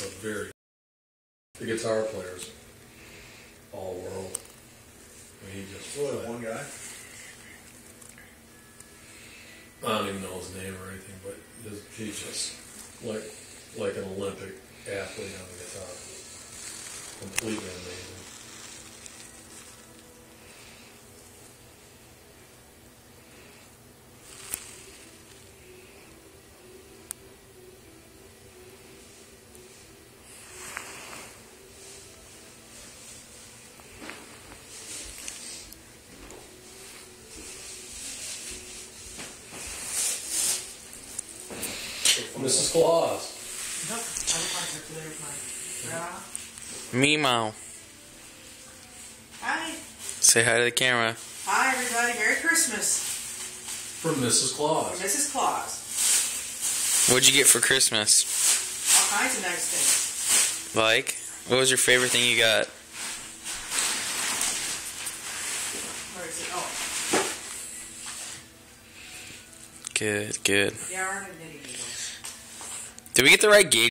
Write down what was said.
A very the guitar players all world. I mean, he just one guy? I don't even know his name or anything, but his, he's just like like an Olympic athlete on the guitar. Completely amazing. Mrs. Claus. Nope, I look like her today with my Claus. Meow. Hi. Say hi to the camera. Hi, everybody. Merry Christmas From Mrs. from Claus. Mrs. Claus. What'd you get for Christmas? All kinds of nice things. Like? What was your favorite thing you got? Where is it? Oh, Good, good. yarn and knitting needles. Did we get the right gauge?